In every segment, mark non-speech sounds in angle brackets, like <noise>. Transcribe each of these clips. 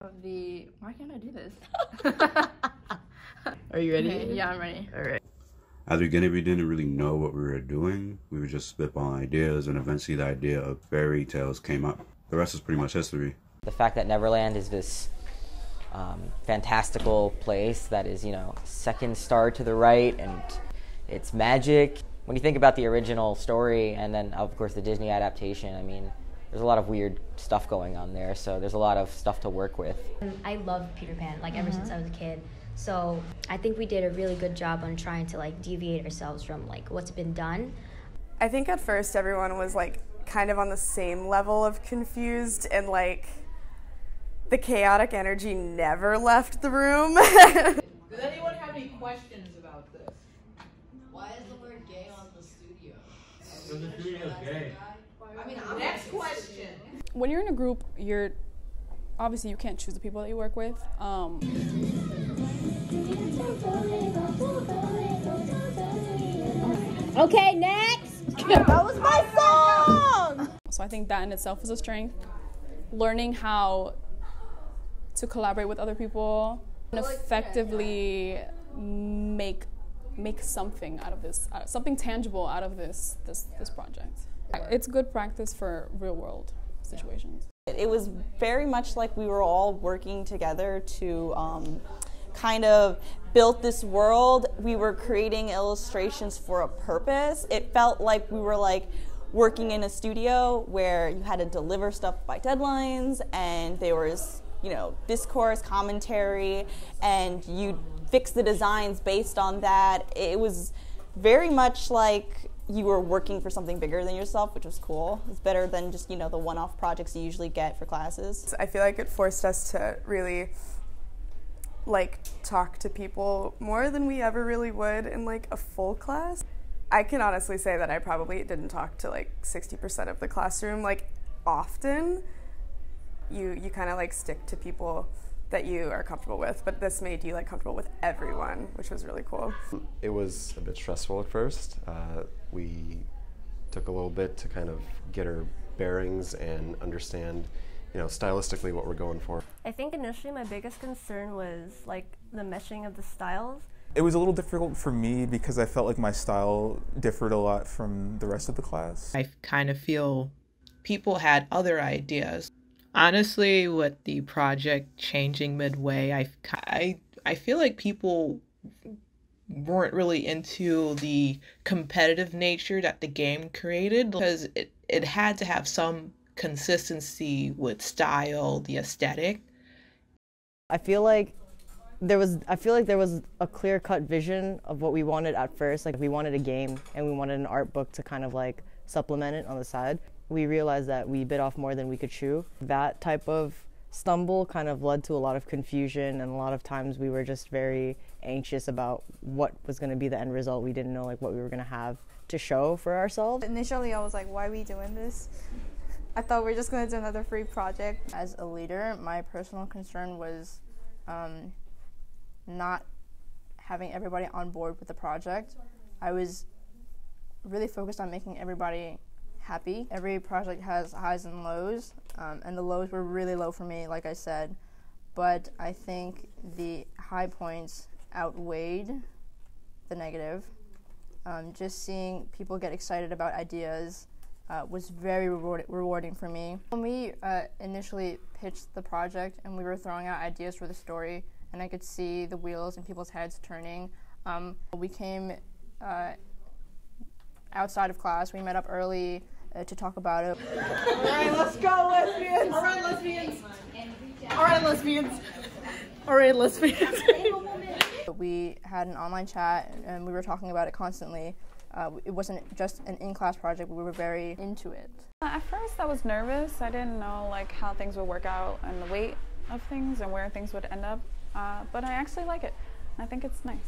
Of the why can't I do this? <laughs> Are you ready? Okay, yeah, I'm ready. All right. At the beginning, we didn't really know what we were doing. We were just spitballing ideas, and eventually, the idea of fairy tales came up. The rest is pretty much history. The fact that Neverland is this um, fantastical place that is, you know, second star to the right, and it's magic. When you think about the original story, and then of course the Disney adaptation, I mean, there's a lot of weird stuff going on there. So there's a lot of stuff to work with. I love Peter Pan, like ever since mm-hmm. I was a kid. So I think we did a really good job on trying to like deviate ourselves from like what's been done. I think at first everyone was like kind of on the same level of confused and like the chaotic energy never left the room. <laughs> Does anyone have any questions about this? Why is the word gay on the studio? Because the studio's gay. I mean, Next question. when you're in a group, you're obviously you can't choose the people that you work with. Um, Okay, next. that was my song. So I think that in itself is a strength. Learning how to collaborate with other people and effectively make make something out of this, uh, something tangible out of this this this project. It's good practice for real world situations. It was very much like we were all working together to um, kind of build this world. We were creating illustrations for a purpose. It felt like we were like working in a studio where you had to deliver stuff by deadlines and there was, you know, discourse, commentary, and you fix the designs based on that. It was very much like you were working for something bigger than yourself, which was cool. It's better than just, you know, the one-off projects you usually get for classes. I feel like it forced us to really like talk to people more than we ever really would in like a full class. I can honestly say that I probably didn't talk to like 60% of the classroom like often. You you kind of like stick to people that you are comfortable with, but this made you like comfortable with everyone, which was really cool. It was a bit stressful at first. Uh, we took a little bit to kind of get our bearings and understand, you know, stylistically what we're going for. I think initially my biggest concern was like the meshing of the styles. It was a little difficult for me because I felt like my style differed a lot from the rest of the class. I kind of feel people had other ideas. Honestly, with the project changing midway, I, I, I feel like people weren't really into the competitive nature that the game created because it, it had to have some consistency with style, the aesthetic. I feel like there was I feel like there was a clear cut vision of what we wanted at first. Like we wanted a game and we wanted an art book to kind of like supplement it on the side. We realized that we bit off more than we could chew. That type of stumble kind of led to a lot of confusion and a lot of times we were just very anxious about what was going to be the end result. We didn't know like what we were going to have to show for ourselves. Initially I was like why are we doing this? I thought we are just going to do another free project. As a leader, my personal concern was um, not having everybody on board with the project. I was really focused on making everybody happy. Every project has highs and lows, um, and the lows were really low for me, like I said. But I think the high points outweighed the negative. Um, just seeing people get excited about ideas uh, was very reward- rewarding for me. When we uh, initially pitched the project and we were throwing out ideas for the story, and I could see the wheels in people's heads turning, um, we came uh, outside of class. We met up early uh, to talk about it. All right, let's go, lesbians. All right, lesbians. All right, lesbians. All right, lesbians. <laughs> we had an online chat and we were talking about it constantly. Uh, it wasn't just an in-class project. We were very into it. At first, I was nervous. I didn't know like how things would work out and the weight of things and where things would end up. Uh, but I actually like it. I think it's nice.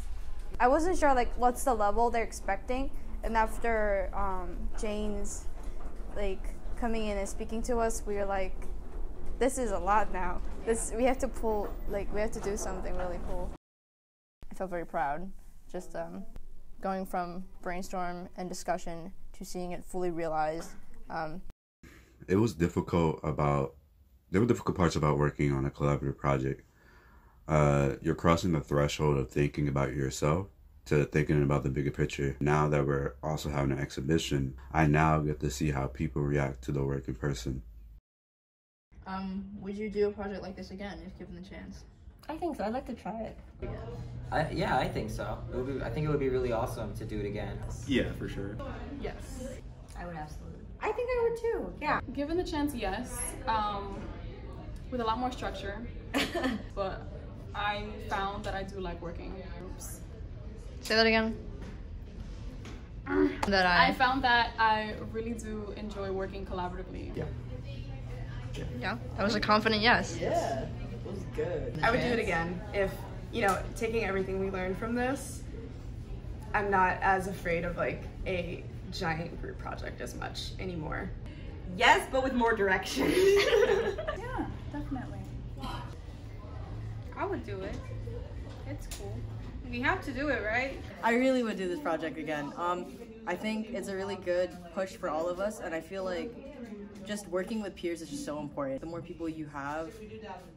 I wasn't sure like what's the level they're expecting, and after um, Jane's like coming in and speaking to us, we were like, this is a lot now. This we have to pull like we have to do something really cool. I felt very proud. Just um, going from brainstorm and discussion to seeing it fully realized. Um, It was difficult about There were difficult parts about working on a collaborative project. Uh, you're crossing the threshold of thinking about yourself to thinking about the bigger picture. Now that we're also having an exhibition, I now get to see how people react to the work in person. Um, would you do a project like this again if given the chance? I think so. I'd like to try it. I, yeah, I think so. It would be, I think it would be really awesome to do it again. Yeah, for sure. Yes. I would absolutely. I think I would too. Yeah. Given the chance, yes. Um, with a lot more structure. <laughs> but I found that I do like working in groups. Say that again. <clears throat> that I. I found that I really do enjoy working collaboratively. Yeah. Yeah, that was a confident yes. Yeah, it was good. I would do it again if, you know, taking everything we learned from this, I'm not as afraid of like a giant group project as much anymore. Yes, but with more direction. <laughs> <laughs> yeah, definitely. I would do it. It's cool. We have to do it, right? I really would do this project again. Um, I think it's a really good push for all of us, and I feel like just working with peers is just so important. The more people you have,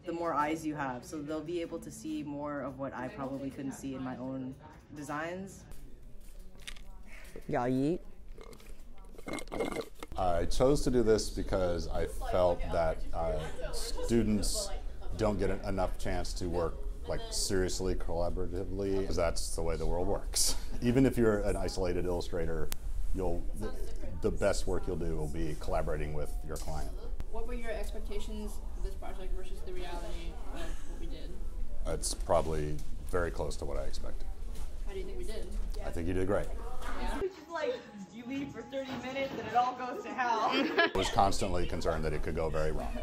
the more eyes you have, so they'll be able to see more of what I probably couldn't see in my own designs. Y'all yeet. I chose to do this because I felt that uh, students don't get enough chance to work like seriously collaboratively because that's the way the world works. <laughs> Even if you're an isolated illustrator, you'll the, the best work you'll do will be collaborating with your client. What were your expectations for this project versus the reality of what we did? It's probably very close to what I expected. How do you think we did? I think you did great. Yeah. Which is like, you leave for 30 minutes and it all goes to hell. <laughs> I was constantly concerned that it could go very wrong.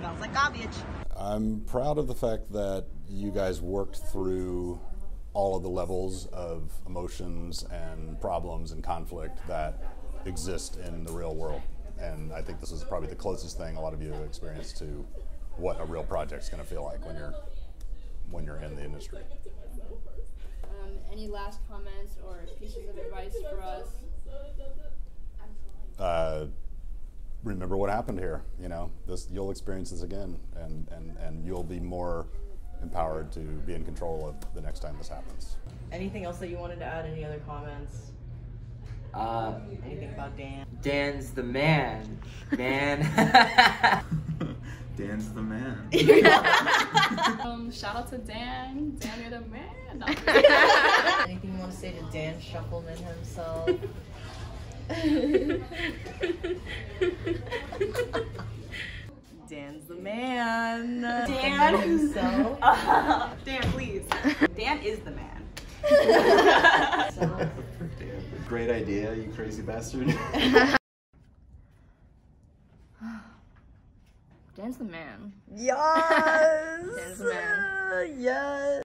Smells like garbage. I'm proud of the fact that you guys worked through all of the levels of emotions and problems and conflict that exist in the real world. And I think this is probably the closest thing a lot of you have experienced to what a real project's going to feel like when you're when you're in the industry. Um, any last comments or pieces of advice for us? Uh, remember what happened here. You know, this you'll experience this again, and and and you'll be more empowered to be in control of the next time this happens. Anything else that you wanted to add? Any other comments? Uh, Anything about Dan? Dan's the man, man. <laughs> <laughs> Dan's the man. <laughs> um, shout out to Dan. Dan, you're the man. No. Anything you want to say to Dan Shefelman himself? <laughs> Dan's the man. Dan. himself. <laughs> Dan, please. Dan is the man. <laughs> Great idea, you crazy bastard. Dan's the man. Yes. Dan's the man. Yes.